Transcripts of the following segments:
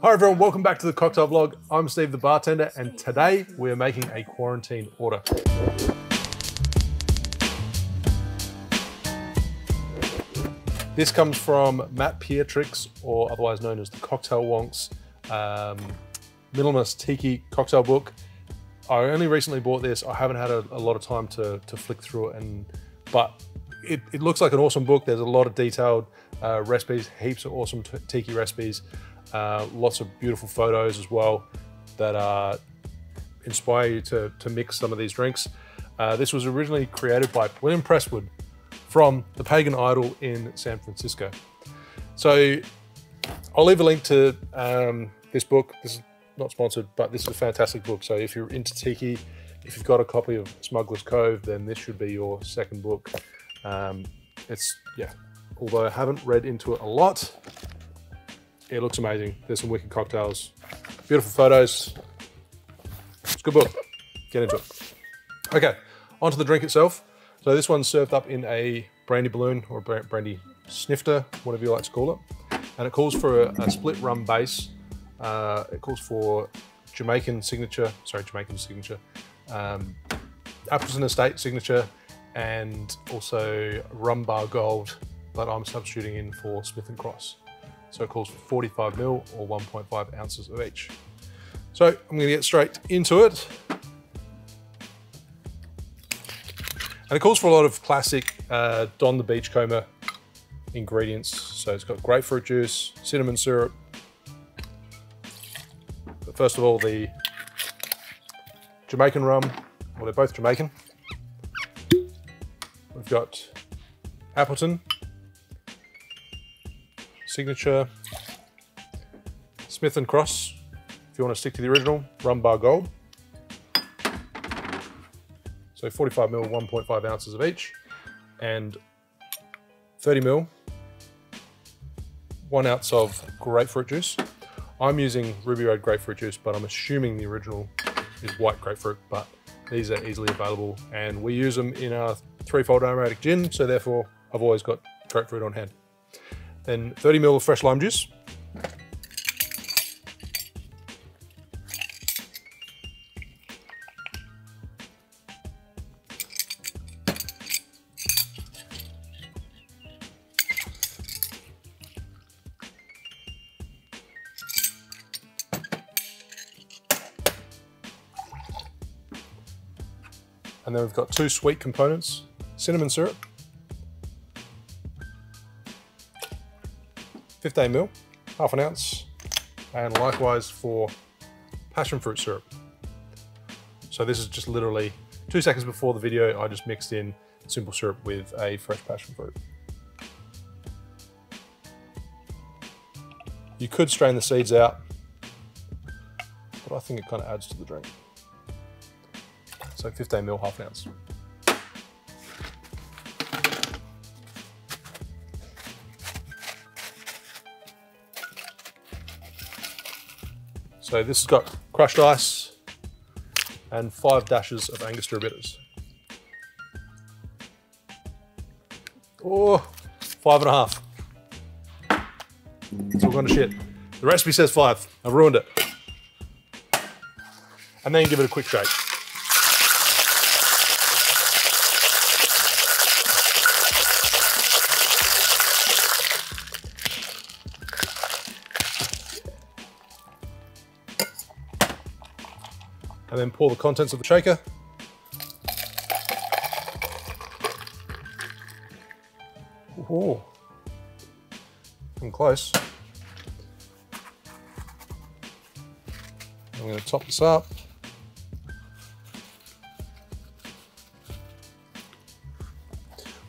Hi everyone, welcome back to the cocktail vlog. I'm Steve the bartender and today we are making a quarantine order. This comes from Matt Pietrek, or otherwise known as the Cocktail Wonks um, Minimalist Tiki cocktail book. I only recently bought this. I haven't had a, a lot of time to, to flick through it, and but it, it, looks like an awesome book. There's a lot of detailed uh, recipes, heaps of awesome tiki recipes, uh, lots of beautiful photos as well that uh, inspire you to, to mix some of these drinks. Uh, this was originally created by William Prestwood, from the Pagan Idol in San Francisco. So I'll leave a link to um, this book. This is not sponsored, but this is a fantastic book. So if you're into tiki, if you've got a copy of Smuggler's Cove, then this should be your second book. Um, it's, yeah, although I haven't read into it a lot, it looks amazing. There's some wicked cocktails, beautiful photos. It's a good book. Get into it. Okay, onto the drink itself. So this one's served up in a brandy balloon or brandy snifter, whatever you like to call it. And it calls for a, a split rum base. Uh, it calls for Jamaican signature, sorry, Jamaican signature, um, Appleton Estate signature, and also rum bar gold, but I'm substituting in for Smith and Cross. So it calls for 45 mil or 1.5 ounces of each. So I'm gonna get straight into it. And it calls for a lot of classic uh, Donn the Beachcomber ingredients. So it's got grapefruit juice, cinnamon syrup. But first of all, the Jamaican rum. Well, they're both Jamaican. We've got Appleton, Signature, Smith & Cross, if you want to stick to the original, Rum Bar Gold. So 45 mil, 1.5 ounces of each, and 30 mil, one ounce of grapefruit juice. I'm using Ruby Red grapefruit juice, but I'm assuming the original is white grapefruit, but these are easily available. And we use them in our threefold aromatic gin, so therefore I've always got grapefruit on hand. Then 30 ml of fresh lime juice, And then we've got two sweet components, cinnamon syrup, 15 mil, half an ounce, and likewise for passion fruit syrup. So this is just literally two seconds before the video, I just mixed in simple syrup with a fresh passion fruit. You could strain the seeds out, but I think it kind of adds to the drink. So 15 mil, half an ounce. So this has got crushed ice and five dashes of Angostura bitters. Oh, five and a half. It's all gone to shit. The recipe says five. I've ruined it. And then give it a quick shake. And then pour the contents of the shaker. Oh, I'm close. I'm going to top this up.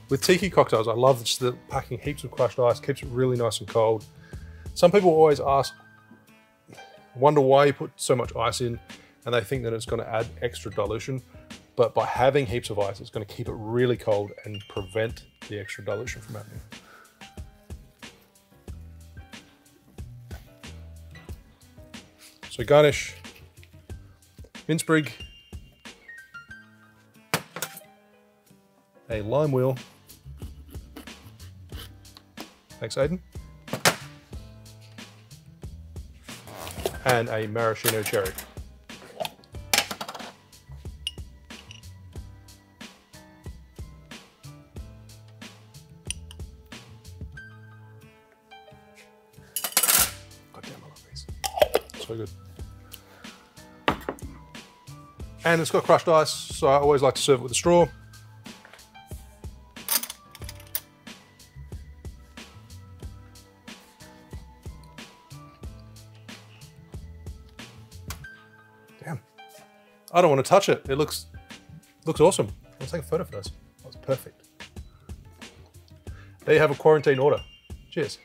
With tiki cocktails, I love just the packing heaps of crushed ice, keeps it really nice and cold. Some people always ask, wonder why you put so much ice in and they think that it's going to add extra dilution. But by having heaps of ice, it's going to keep it really cold and prevent the extra dilution from happening. So garnish, mince sprig, a lime wheel. Thanks, Aiden. and a maraschino cherry. Good. And it's got crushed ice, so I always like to serve it with a straw. Damn. I don't want to touch it. It looks looks awesome. Let's take a photo first. That's perfect. There you have a quarantine order. Cheers.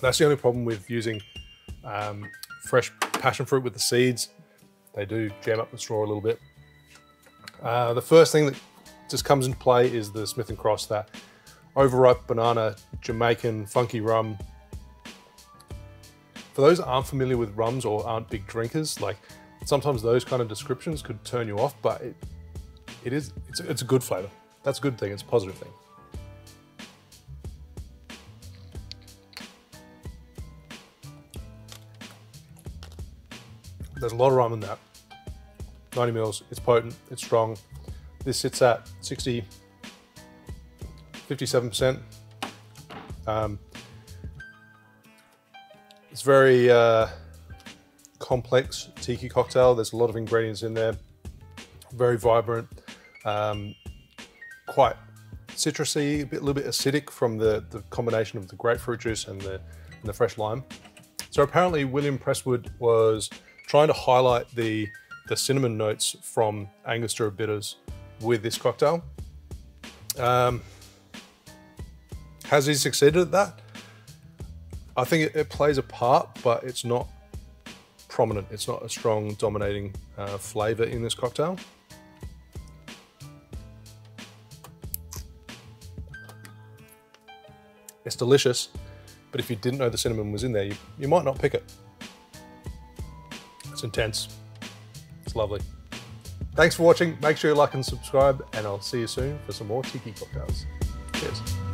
That's the only problem with using um, fresh passion fruit with the seeds. They do jam up the straw a little bit. Uh, the first thing that just comes into play is the Smith & Cross, that overripe banana Jamaican funky rum. For those that aren't familiar with rums or aren't big drinkers, like sometimes those kind of descriptions could turn you off, but it, it is, it's, it's a good flavor. That's a good thing, it's a positive thing. There's a lot of rum in that. 90 mils, it's potent, it's strong. This sits at 60, 57%. Um, it's very uh, complex tiki cocktail. There's a lot of ingredients in there. Very vibrant, um, quite citrusy, a bit, little bit acidic from the, the combination of the grapefruit juice and the, and the fresh lime. So apparently William Prestwood was trying to highlight the, the cinnamon notes from Angostura bitters with this cocktail. Um, has he succeeded at that? I think it, it, plays a part, but it's not prominent. It's not a strong dominating uh, flavor in this cocktail. It's delicious, but if you didn't know the cinnamon was in there, you, you might not pick it. It's intense. It's lovely. Thanks for watching. Make sure you like and subscribe, and I'll see you soon for some more tiki cocktails. Cheers.